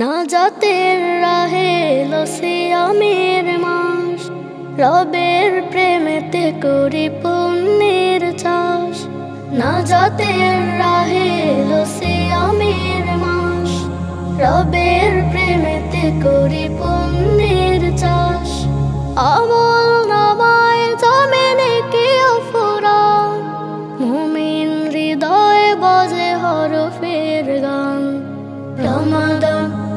না জাতের রাহে লসিয়ামের মাস। রবের প্রেমেতে করি পুণ্যের চাষ। না জাতের রাহে লসিয়ামের মাস। রবের প্রেমেতে করি পুণ্যের চাষ। আমল নামায় জমেনে কে অফুরা মুমিন হৃদয় বাজে হরফের গান। রমাদান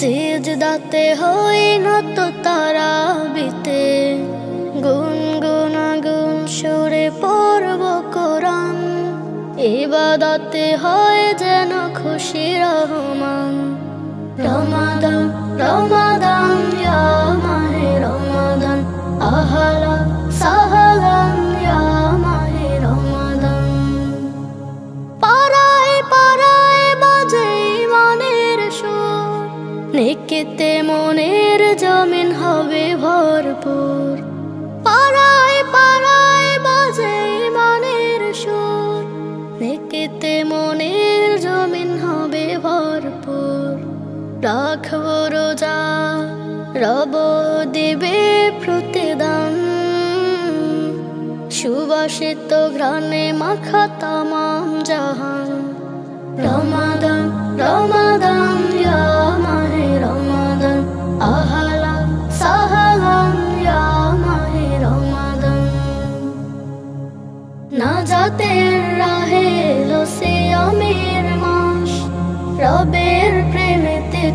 সিজদাতে হই নত তারা বিতে। গুন গুন সুরে পড়ব কোরআন। ইবাদতে হয় যেন খুশি রহমান। রমাদান রমাদান। নিকেতে মনের জমিন হবে ভরপুর। পাড়ায় পাড়ায় বাজে মনের সুর। নিকেতে মনের জমিন হবে ভরপুর। রাখব রোজা, রব দেবে প্রতিদান। সুবাসিত ঘ্রাণে মাখা তামাম জাহান। রমাদান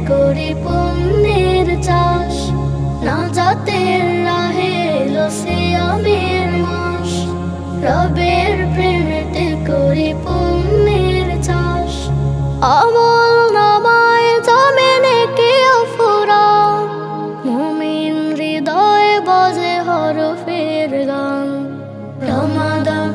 করি পুণ্যের চাষ, না জাতের রাহে লসিয়ামের মাস। রবের প্রেমেতে করি পুণ্যের চাষ, আমল নামায় জমে নেকে অফুরা মুমিন হৃদয়ে বজে হরফের গান, রমাদান